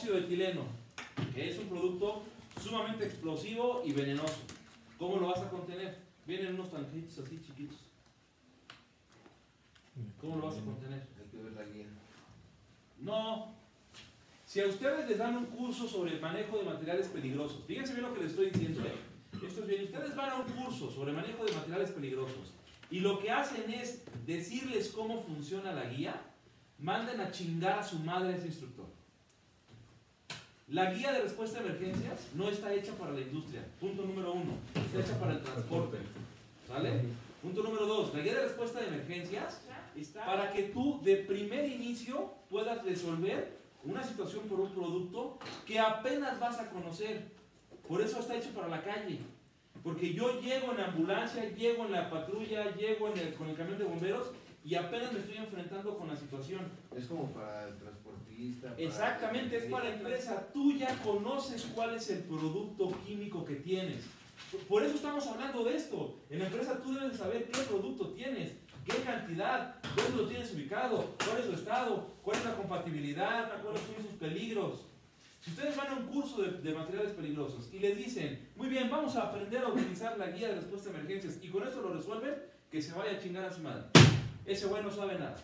óxido de etileno, que es un producto sumamente explosivo y venenoso. ¿Cómo lo vas a contener? Vienen unos tanquitos así chiquitos. ¿Cómo lo vas a contener? Hay que ver la guía. No. Si a ustedes les dan un curso sobre el manejo de materiales peligrosos, fíjense bien lo que les estoy diciendo. Esto es bien. Ustedes van a un curso sobre manejo de materiales peligrosos y lo que hacen es decirles cómo funciona la guía, manden a chingar a su madre a ese instructor. La guía de respuesta a emergencias no está hecha para la industria. Punto número uno. Está hecha para el transporte. ¿Sale? Punto número dos. La guía de respuesta de emergencias está para que tú de primer inicio puedas resolver una situación por un producto que apenas vas a conocer. Por eso está hecho para la calle. Porque yo llego en ambulancia, llego en la patrulla, llego en el- con el camión de bomberos y apenas me estoy enfrentando con la situación. Es como para el transportista. para Exactamente, es para la empresa. Tú ya conoces cuál es el producto químico que tienes. Por eso estamos hablando de esto. En la empresa tú debes saber qué producto tienes, qué cantidad, dónde lo tienes ubicado, cuál es su estado, cuál es la compatibilidad, cuáles son sus peligros. Si ustedes van a un curso de, de materiales peligrosos y les dicen, muy bien, vamos a aprender a utilizar la guía de respuesta a emergencias y con esto lo resuelven, que se vaya a chingar a su madre. Ese güey no sabe nada.